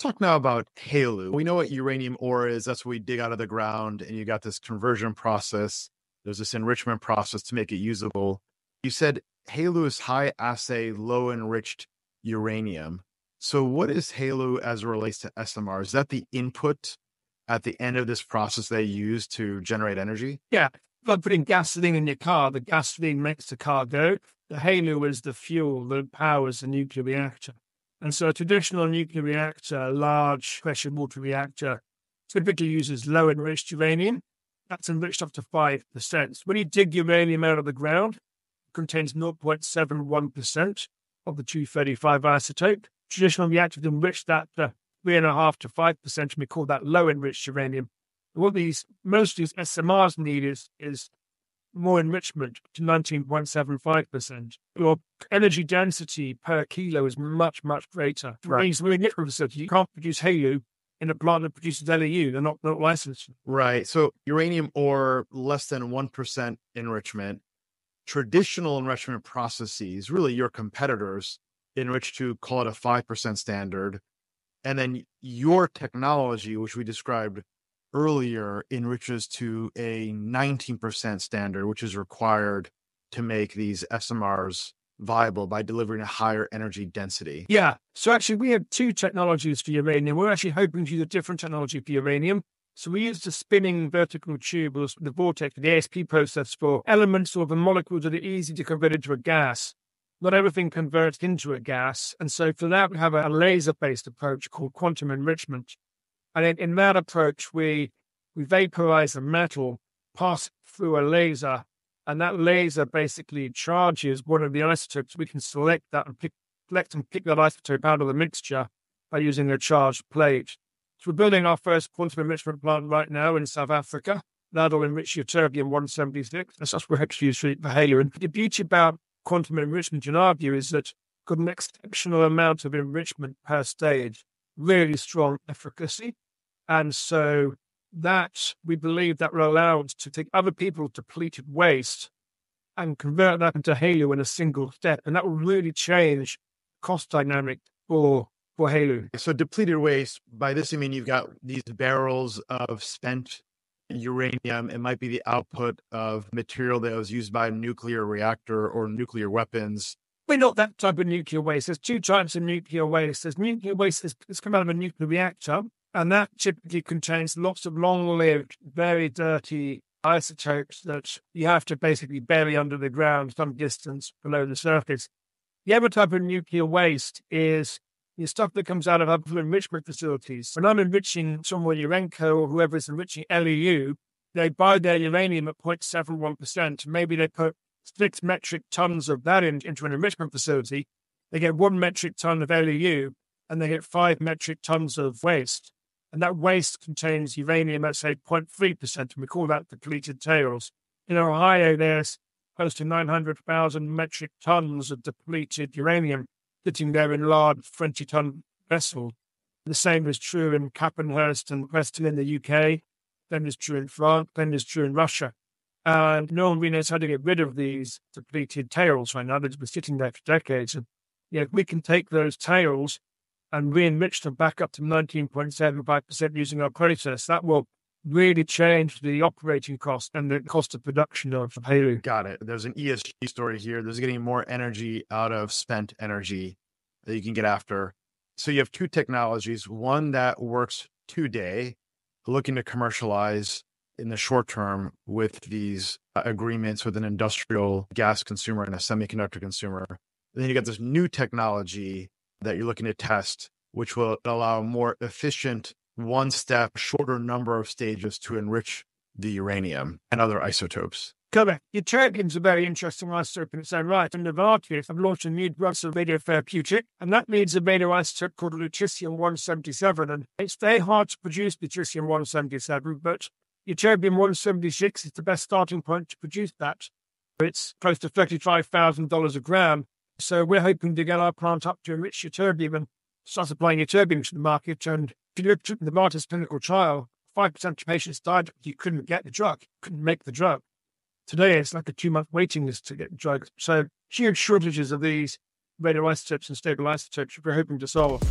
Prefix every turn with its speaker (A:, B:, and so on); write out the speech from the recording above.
A: Talk now about HALEU. We know what uranium ore is. That's what we dig out of the ground, and you got this conversion process. There's this enrichment process to make it usable. You said HALEU is high assay, low enriched uranium. So, what is HALEU as it relates to SMR? Is that the input at the end of this process they use to generate energy?
B: Yeah. Like putting gasoline in your car, the gasoline makes the car go. The HALEU is the fuel that powers the nuclear reactor. And so a traditional nuclear reactor, a large pressure water reactor, typically uses low enriched uranium. That's enriched up to 5%. When you dig uranium out of the ground, it contains 0.71% of the 235 isotope. Traditional reactors enrich that to three and a half to five percent, and we call that low enriched uranium. What these most of these SMRs need is is more enrichment to 19.75%. Your energy density per kilo is much, much greater.
A: Right.
B: In a facility. You can't produce HALEU in a plant that produces LEU. They're not, not licensed.
A: Right. So, uranium ore, less than 1% enrichment. Traditional enrichment processes, really your competitors, enrich to call it a 5% standard. And then your technology, which we described earlier enriches to a 19% standard, which is required to make these SMRs viable by delivering a higher energy density.
B: Yeah. So actually, we have two technologies for uranium. We're actually hoping to use a different technology for uranium. So we use the spinning vertical tube, or the vortex, the ASP process for elements or the molecules that are easy to convert into a gas. Not everything converts into a gas. And so for that, we have a laser based approach called quantum enrichment. And in, in that approach, we we vaporize the metal, pass it through a laser, and that laser basically charges one of the isotopes. We can select that and pick, select and pick that isotope out of the mixture by using a charged plate. So we're building our first quantum enrichment plant right now in South Africa. That'll enrich ytterbium-176. That's what we're actually using for HALEU. And the beauty about quantum enrichment, in our view, is that got an exceptional amount of enrichment per stage really strong efficacy. And so that we believe that will allow us to take other people's depleted waste and convert that into HALEU in a single step. And that will really change cost dynamic for for HALEU.
A: So depleted waste, by this I mean you've got these barrels of spent uranium. It might be the output of material that was used by a nuclear reactor or nuclear weapons
B: we're not that type of nuclear waste. There's two types of nuclear waste. There's nuclear waste that's come out of a nuclear reactor, and that typically contains lots of long lived, very dirty isotopes that you have to basically bury under the ground some distance below the surface. The other type of nuclear waste is the stuff that comes out of other enrichment facilities. When I'm enriching somewhere Urenco or whoever is enriching LEU, they buy their uranium at 0.71%. Maybe they put six metric tons of that in, into an enrichment facility, they get one metric ton of LEU and they get five metric tons of waste. And that waste contains uranium at, say, 0.3%, and we call that depleted tails. In Ohio, there's close to 900,000 metric tons of depleted uranium sitting there in large 20 ton vessels. The same is true in Capenhurst and Preston in the UK. Then is true in France. Then is true in Russia. And no one really knows how to get rid of these depleted tails right now. They've been sitting there for decades. And yeah, we can take those tails and re-enrich them back up to 19.75% using our process. That will really change the operating cost and the cost of production of HALEU.
A: Got it. There's an ESG story here. There's getting more energy out of spent energy that you can get after. So you have two technologies, one that works today, looking to commercialize in the short term with these uh, agreements with an industrial gas consumer and a semiconductor consumer. And then you got this new technology that you're looking to test, which will allow a more efficient, one step, shorter number of stages to enrich the uranium and other isotopes.
B: Correct. Ytterbium's a very interesting isotope in its own right. And Novartis have launched a new drug for radiotherapeutic, and that needs a radioisotope called lutetium 177. And it's very hard to produce lutetium 177, but Ytterbium 176 is the best starting point to produce that. It's close to $35,000 a gram. So we're hoping to get our plant up to enrich ytterbium and start supplying ytterbium to the market. And if you look at the Novartis clinical trial, 5% of patients died you couldn't get the drug, couldn't make the drug. Today, it's like a two month waiting list to get the drug. So huge shortages of these radioisotopes and stable isotopes we're hoping to solve.